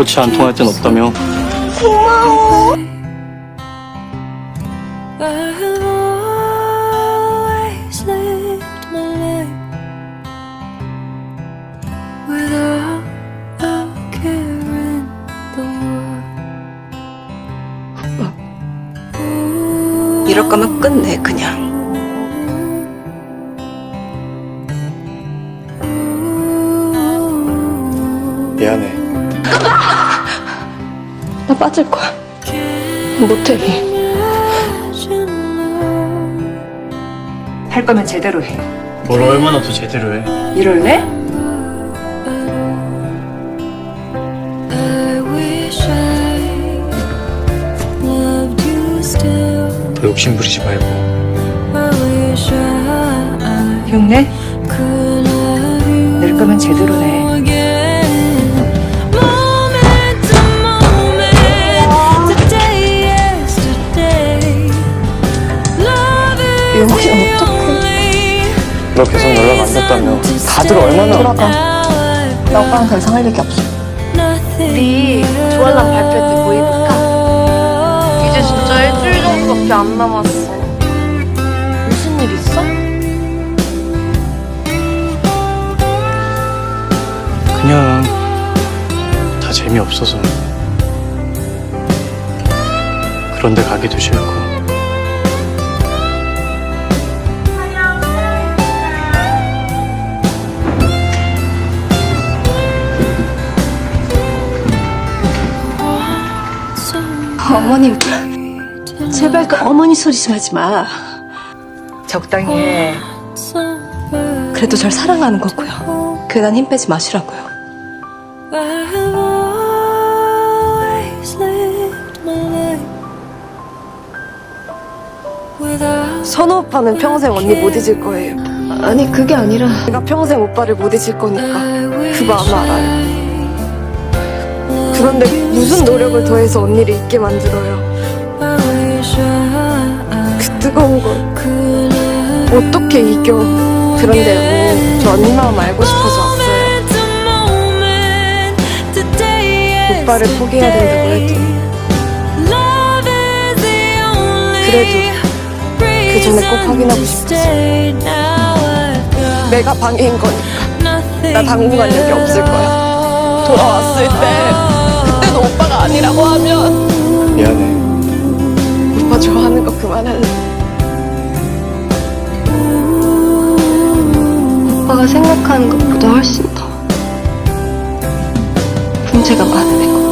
꽃이 안 통할 땐 없다며. 고마워. 이럴 거면 끝내 그냥. 미안해. 나 빠질 거야. 못해. 할 거면 제대로 해. 뭘 얼마나 더 제대로 해. 이럴래? 더 욕심 부리지 말고. You. 낼 거면 제대로 내. 너 계속 연락 안 됐다며. 다들 얼마나. 돌아가. 나 오빠랑 더 이상 할 얘기 없어. 우리 조알람 발표 때뭐 입을까? 이제 진짜 일주일 정도밖에 안 남았어. 무슨 일 있어? 그냥 다 재미없어서. 그런데 가기도 싫고. 어머님, 제발 그 어머니 소리 좀 하지 마. 적당히 해. 그래도 절 사랑하는 거고요. 괜한 힘 빼지 마시라고요. 선우 오빠는 평생 언니 못 잊을 거예요. 아니, 그게 아니라. 내가 평생 오빠를 못 잊을 거니까 그 마음 알아요. 그런데 무슨 노력을 더해서 언니를 잊게 만들어요. 그 뜨거운 걸 어떻게 이겨? 그런데 언니, 저 언니 마음 알고 싶어서 왔어요. 오빠를 포기해야 된다고 해도 그래도 그 전에 꼭 확인하고 got 내가 방해인 거니까 나 당분간 여기 없을 거야. 돌아왔을 때 그때도 오빠가 아니라고 하면 미안해. 오빠 좋아하는 거 그만할래. 오빠가 생각하는 것보다 훨씬 더 문제가 많은 애거든.